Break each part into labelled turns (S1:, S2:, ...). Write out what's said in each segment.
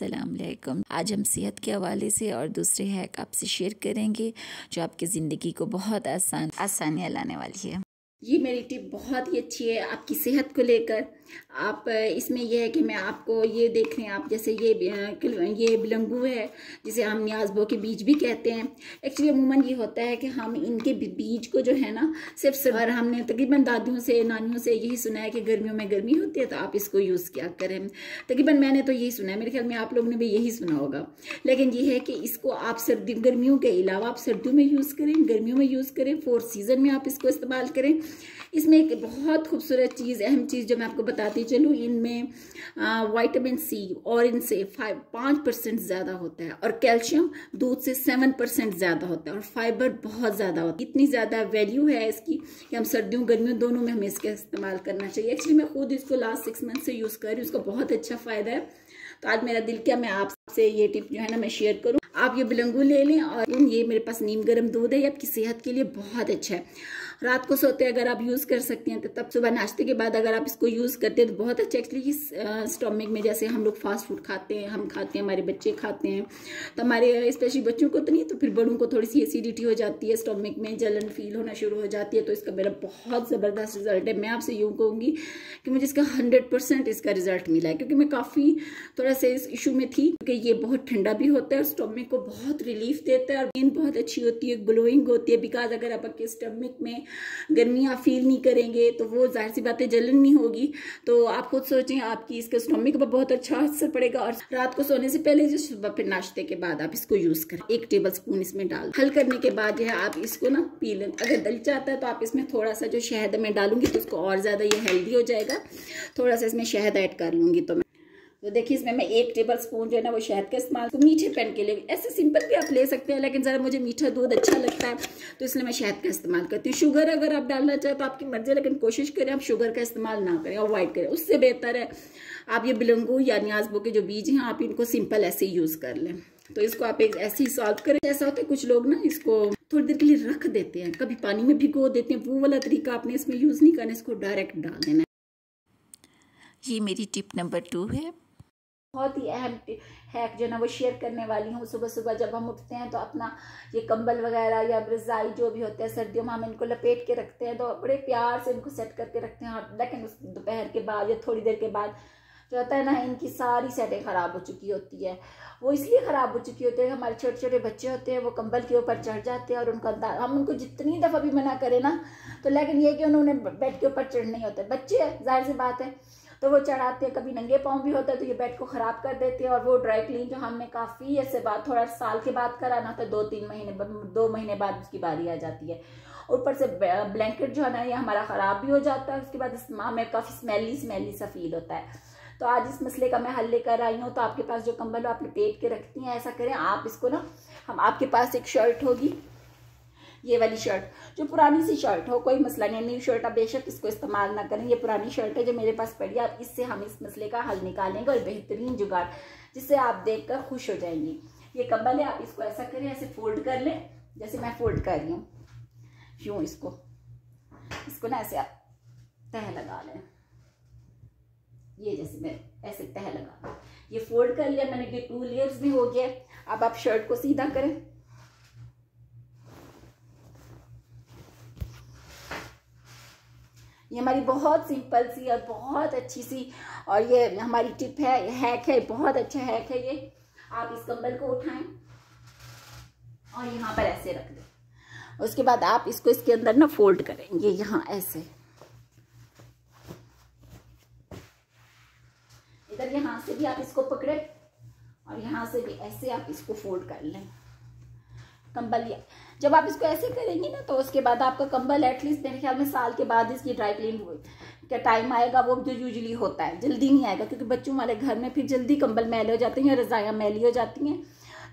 S1: अस्सलाम वालेकुम आज हम सेहत के हवाले से और दूसरे हैक आपसे शेयर करेंगे, जो आपकी ज़िंदगी को बहुत आसान, आसानियाँ लाने वाली है।
S2: ये मेरी टिप बहुत ही अच्छी है आपकी सेहत को लेकर। आप, इसमें यह है कि मैं आपको ये देख रहे हैं, आप जैसे ये ये बिलंगू है, जिसे हम न्याजबो के बीज भी कहते हैं। एक्चुअली अमूमन ये होता है कि हम इनके बीज को जो है ना, सिर्फ़ और हमने तकरीबन दादियों से, नानियों से यही सुना है कि गर्मियों में गर्मी होती है तो आप इसको यूज़ क्या करें? तकरीबन मैंने तो यही सुना है, मेरे ख्याल में आप लोगों ने भी यही सुना होगा। लेकिन ये है कि इसको आप सर्दी, गर्मियों के अलावा आप सर्दियों में यूज़ करें, गर्मियों में यूज़ करें फोर्थ सीज़न में आप इसको इस्तेमाल करें। इसमें एक बहुत खूबसूरत चीज़, अहम चीज़ जो मैं आपको बताती चलूँ, इनमें वाइटामिन सी और इनसे फाइव पाँच परसेंट ज़्यादा होता है और कैल्शियम दूध से सेवन परसेंट ज़्यादा होता है और फाइबर बहुत ज़्यादा होता है। इतनी ज़्यादा वैल्यू है इसकी कि हम सर्दियों, गर्मियों दोनों में हमें इसका इस्तेमाल करना चाहिए। एक्चुअली मैं खुद इसको लास्ट सिक्स मंथ से यूज़ कर रही हूँ उसका बहुत अच्छा फ़ायदा है। तो आज मेरा दिल क्या, मैं आपसे ये टिप जो है ना मैं शेयर करूँ। आप ये बिलंगू ले लें और ये मेरे पास नीम गर्म दूध है, ये आपकी सेहत के लिए बहुत अच्छा है। रात को सोते अगर आप यूज़ कर सकते हैं तो तब सुबह नाश्ते के बाद अगर आप इसको यूज़ करते हैं तो बहुत अच्छा एक्चुअली स्टोमिक में जैसे हम लोग फास्ट फ़ूड खाते हैं, हम खाते हैं, हमारे बच्चे खाते हैं तो हमारे स्पेशली बच्चों को तो नहीं तो फिर बड़ों को थोड़ी सी एसिडिटी हो जाती है स्टोमिक में जलन फील होना शुरू हो जाती है तो इसका मेरा बहुत ज़बरदस्त रिज़ल्ट है। मैं आपसे यूँ कहूँगी कि मुझे इसका हंड्रेड इसका रिज़ल्ट मिला है, क्योंकि मैं काफ़ी थोड़ा सा इस इशू में थी, क्योंकि ये बहुत ठंडा भी होता है स्टोमिक को बहुत रिलीफ देता है और स्किन बहुत अच्छी होती है ग्लोइंग होती है बिकॉज़ अगर आप आपके स्टोमिक में गर्मियाँ आप फील नहीं करेंगे तो वो ज़ाहिर सी बातें जलन नहीं होगी। तो आप खुद सोचें, आपकी इसके स्टोमिक पर बहुत अच्छा असर पड़ेगा और रात को सोने से पहले जो सुबह फिर नाश्ते के बाद आप इसको यूज़ करें। एक टेबल स्पून इसमें डाल। हल करने के बाद जो है आप इसको ना पी लें। अगर दल चाहता है तो आप इसमें थोड़ा सा जो शहद मैं डालूँगी तो उसको और ज़्यादा ये हेल्दी हो जाएगा। थोड़ा सा इसमें शहद ऐड कर लूँगी तो मैं। तो देखिए, इसमें मैं एक टेबल स्पून जो है ना, वो शहद का इस्तेमाल तो मीठे पेन के लिए, ऐसे सिंपल भी आप ले सकते हैं, लेकिन ज़रा मुझे मीठा दूध अच्छा लगता है तो इसलिए मैं शहद का इस्तेमाल करती हूँ। शुगर अगर आप डालना चाहें तो आपकी मर्ज़ी लेकिन कोशिश करें आप शुगर का इस्तेमाल ना करें अवॉइड करें, उससे बेहतर है। आप ये बिलंगू या न्याजबो के जो बीज हैं, आप इनको सिंपल ऐसे ही यूज़ कर लें। तो इसको आप एक ऐसे ही सॉल्व करें ऐसा होता है, कुछ लोग ना इसको थोड़ी देर के लिए रख देते हैं, कभी पानी में भिगो देते हैं, वो वाला तरीका आपने इसमें यूज़ नहीं करना, इसको डायरेक्ट डाल देना
S1: ये मेरी टिप नंबर टू है।
S2: बहुत ही अहम हैक जो ना वो शेयर करने वाली हूँ। सुबह सुबह जब हम उठते हैं तो अपना ये कंबल वगैरह या रजाई जो भी होते हैं, सर्दियों में हम इनको लपेट के रखते हैं तो बड़े प्यार से इनको सेट करके रखते हैं। लेकिन उस दोपहर के बाद या थोड़ी देर के बाद जो होता है ना, इनकी सारी सेटें ख़राब हो चुकी होती है। वो इसलिए ख़राब हो चुकी होती है हमारे छोटे छोटे बच्चे होते हैं, वो कंबल के ऊपर चढ़ जाते हैं और उनका हम उनको जितनी दफ़ा भी मना करें ना तो लेकिन ये कि उन्होंने बेड के ऊपर चढ़ नहीं होते। बच्चे ज़ाहिर सी बात है। तो वो चढ़ाते हैं, कभी नंगे पाँव भी होता है तो ये बेड को ख़राब कर देते हैं और वो ड्राई क्लीन जो हमने काफ़ी ऐसे बाद थोड़ा साल के बाद कराना था दो तीन महीने दो महीने बाद उसकी बारी आ जाती है। ऊपर से ब्लैंकेट जो है ना, ये हमारा ख़राब भी हो जाता है, उसके बाद इस हमें काफ़ी स्मेली स्मेली सा फील होता है। तो आज इस मसले का मैं हल लेकर आई हूँ तो आपके पास जो कंबल हो आप लपेट के रखती हैं, ऐसा करें, आप इसको ना, हम आपके पास एक शर्ट होगी ये वाली शर्ट, जो पुरानी सी शर्ट हो, कोई मसला नहीं न्यू शर्ट आप बेशक इसको इस्तेमाल ना करें, ये पुरानी शर्ट है जो मेरे पास पड़ी है इससे हम इस मसले का हल निकालेंगे और बेहतरीन जुगाड़, जिससे आप देखकर खुश हो जाएँगी। ये कम्बल है, आप इसको ऐसा करें, ऐसे फोल्ड कर लें, जैसे मैं फोल्ड कर रही हूँ। यूँ इसको इसको ना ऐसे आप तह लगा लें। ये जैसे मैं ऐसे तह लगा, ये फोल्ड कर लिया, मैंने ये टू लेयर्स भी हो गया, अब आप शर्ट को सीधा करें। ये हमारी बहुत सिंपल सी और बहुत अच्छी सी और ये हमारी टिप है हैक है, बहुत अच्छा हैक है ये। आप इस कंबल को उठाएँ और यहाँ पर ऐसे रख दें। उसके बाद आप इसको इसके अंदर ना फोल्ड करेंगे यहाँ ऐसे। इधर यहाँ से भी आप इसको पकड़े और यहाँ से भी ऐसे आप इसको फोल्ड कर लें। कंबल या जब आप इसको ऐसे करेंगे ना तो उसके बाद आपका कंबल एटलीस्ट मेरे ख्याल में साल के बाद इसकी ड्राई क्लीन का टाइम आएगा, वो जो यूजली होता है, जल्दी नहीं आएगा, क्योंकि बच्चों वाले घर में फिर जल्दी कंबल मैले हो जाते हैं या रजाया मैली हो जाती हैं।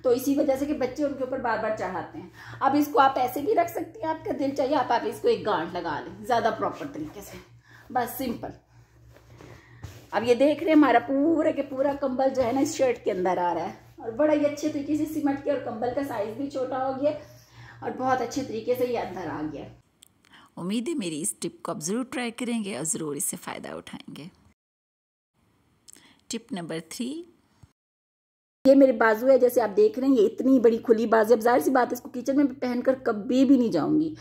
S2: तो इसी वजह से कि बच्चे उनके ऊपर बार बार चढ़ाते हैं। अब इसको आप ऐसे भी रख सकती हैं, आपका दिल चाहिए आप आप इसको एक गांठ लगा लें, ज़्यादा प्रॉपर तरीके से। बस सिंपल अब ये देख रहे हैं, हमारा पूरा के पूरा कंबल जो है ना, इस शर्ट के अंदर आ रहा है। और बड़ा ही अच्छे तरीके से सिमट के और कंबल का साइज़ भी छोटा हो गया। और बहुत अच्छे तरीके से ये अंदर आ गया।
S1: उम्मीद है मेरी इस टिप को आप ज़रूर ट्राई करेंगे और ज़रूर इससे फ़ायदा उठाएँगे। टिप नंबर थ्री
S2: ये मेरे बाजू है, जैसे आप देख रहे हैं, ये इतनी बड़ी खुली बाजू अब ज़ाहिर सी बात है, इसको किचन में पहनकर कभी भी नहीं जाऊँगी।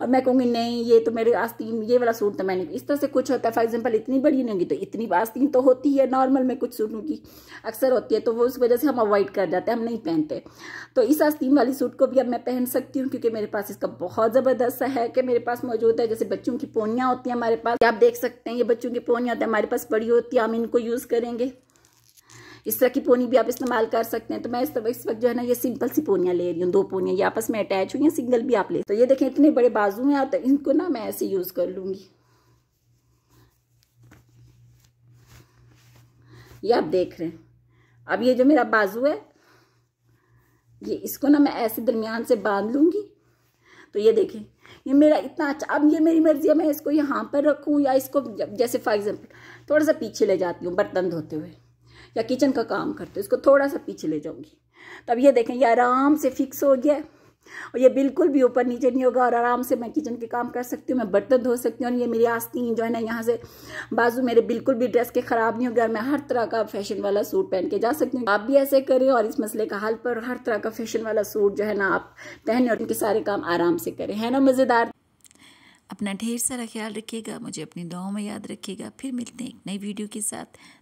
S2: और मैं कहूँगी, नहीं, ये तो मेरे आस्तीन ये वाला सूट तो मैंने इस तरह से कुछ होता है। फॉर एग्ज़ाम्पल इतनी बड़ी नहीं होगी तो इतनी आस्तीन तो होती है नॉर्मल में कुछ सूटों की अक्सर होती है। तो वो उस वजह से हम अवॉइड कर जाते हैं, हम नहीं पहनते। तो इस आस्तीन वाली सूट को भी अब मैं पहन सकती हूँ, क्योंकि मेरे पास इसका बहुत ज़बरदस्त है कि मेरे पास मौजूद है। जैसे बच्चों की पोनियाँ होती हैं हमारे पास। आप देख सकते हैं, ये बच्चों की पोनियाँ होती है, हमारे पास बड़ी होती है, हम इनको यूज़ करेंगे। इस तरह की पोनी भी आप इस्तेमाल कर सकते हैं। तो मैं इस तरह, इस वक्त जो है ना, ये सिंपल सी पोनियाँ ले रही हूँ, दो पोनियाँ। ये आपस में अटैच हुई हैं सिंगल भी आप ले तो ये देखें, इतने बड़े बाजू हैं तो इनको ना मैं ऐसे यूज़ कर लूँगी। ये आप देख रहे हैं। अब ये जो मेरा बाजू है, ये इसको ना मैं ऐसे दरमियान से बाँध लूँगी। तो ये देखें, ये मेरा इतना अच्छा अब ये मेरी मर्ज़ी है, मैं इसको यहाँ पर रखूँ या इसको जैसे फॉर एग्ज़ाम्पल थोड़ा सा पीछे ले जाती हूँ, बर्तन धोते हुए। या किचन का काम करते इसको थोड़ा सा पीछे ले जाऊँगी। तब ये देखें, ये आराम से फिक्स हो गया और ये बिल्कुल भी ऊपर नीचे नहीं होगा, और आराम से मैं किचन के काम कर सकती हूँ, मैं बर्तन धो सकती हूँ, और ये मेरी आस्तीन जो है ना, यहाँ से बाजू मेरे बिल्कुल भी ड्रेस के ख़राब नहीं होगा, और मैं हर तरह का फ़ैशन वाला सूट पहन के जा सकती हूँ। आप भी ऐसे करें, और इस मसले का हल पर हर तरह का फ़ैशन वाला सूट जो है ना, आप पहने और उनके सारे काम आराम से करें। है ना, मज़ेदार?
S1: अपना ढेर सारा ख्याल रखिएगा, मुझे अपनी दुआओं में याद रखिएगा। फिर मिलते हैं एक नई वीडियो के साथ।